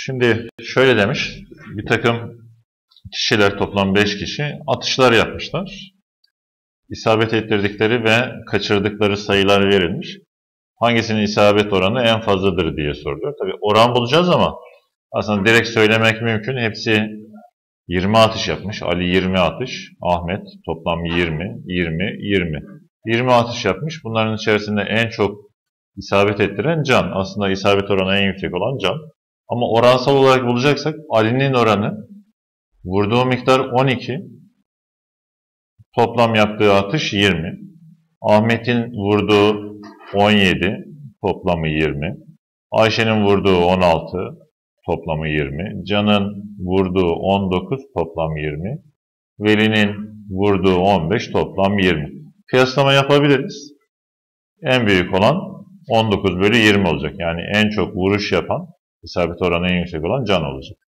Şimdi şöyle demiş, bir takım kişiler toplam 5 kişi atışlar yapmışlar. İsabet ettirdikleri ve kaçırdıkları sayılar verilmiş. Hangisinin isabet oranı en fazladır diye soruluyor. Tabi oran bulacağız ama aslında direkt söylemek mümkün. Hepsi 20 atış yapmış. Ali 20 atış, Ahmet toplam 20, 20, 20. 20 atış yapmış. Bunların içerisinde en çok isabet ettiren Can. Aslında isabet oranı en yüksek olan Can. Ama oransal olarak bulacaksak Ali'nin oranı vurduğu miktar 12, toplam yaptığı atış 20. Ahmet'in vurduğu 17, toplamı 20. Ayşe'nin vurduğu 16, toplamı 20. Can'ın vurduğu 19, toplam 20. Veli'nin vurduğu 15, toplam 20. Kıyaslama yapabiliriz. En büyük olan 19 bölü 20 olacak. Yani en çok vuruş yapan, isabet oranı en yüksek olan Can olacak.